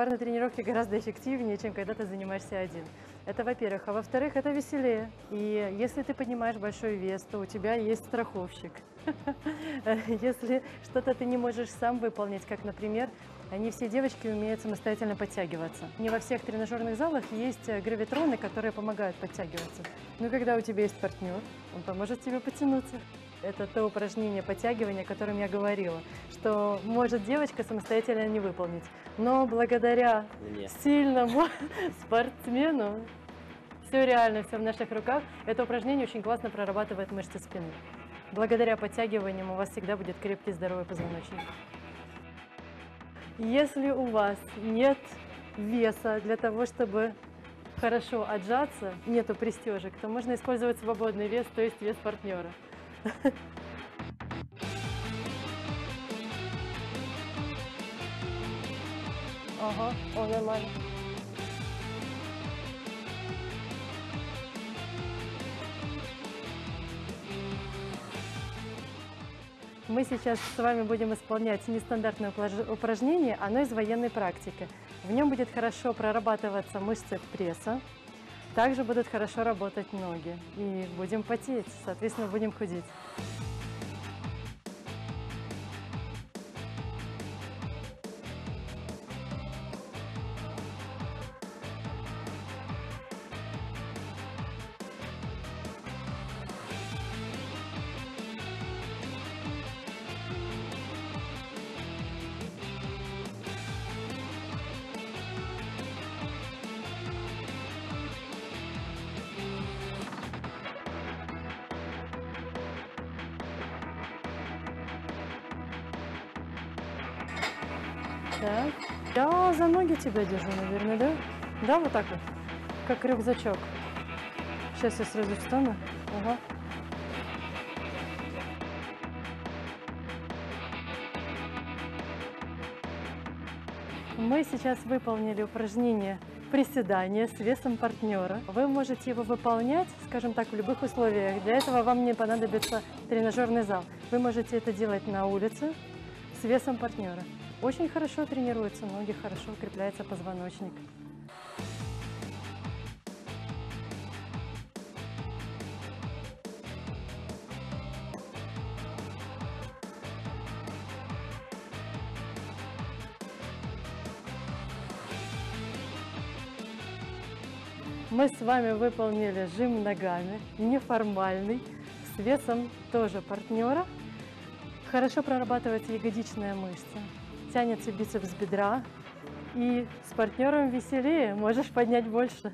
парные тренировки гораздо эффективнее, чем когда ты занимаешься один. Это во-первых. А во-вторых, это веселее. И если ты поднимаешь большой вес, то у тебя есть страховщик. Если что-то ты не можешь сам выполнить, как, например, не все девочки умеют самостоятельно подтягиваться. Не во всех тренажерных залах есть э, гравитроны, которые помогают подтягиваться. Но когда у тебя есть партнер, он поможет тебе потянуться. Это то упражнение подтягивания, о котором я говорила, что может девочка самостоятельно не выполнить. Но благодаря Мне. сильному спортсмену, все реально, все в наших руках, это упражнение очень классно прорабатывает мышцы спины. Благодаря подтягиваниям у вас всегда будет крепкий здоровый позвоночник. Если у вас нет веса для того, чтобы хорошо отжаться, нету пристежек, то можно использовать свободный вес, то есть вес партнера. Ага, о, нормально. Мы сейчас с вами будем исполнять нестандартное упражнение, оно из военной практики. В нем будет хорошо прорабатываться мышцы пресса, также будут хорошо работать ноги. И будем потеть, соответственно, будем худеть. Так. Я за ноги тебя держу, наверное, да? Да, вот так вот? Как рюкзачок. Сейчас я сразу встану. Ага. Мы сейчас выполнили упражнение приседания с весом партнера. Вы можете его выполнять, скажем так, в любых условиях. Для этого вам не понадобится тренажерный зал. Вы можете это делать на улице с весом партнера. Очень хорошо тренируются ноги, хорошо укрепляется позвоночник. Мы с вами выполнили жим ногами, неформальный, с весом тоже партнера. Хорошо прорабатывается ягодичная мышца, тянется бицепс бедра. И с партнером веселее, можешь поднять больше.